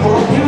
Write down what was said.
people.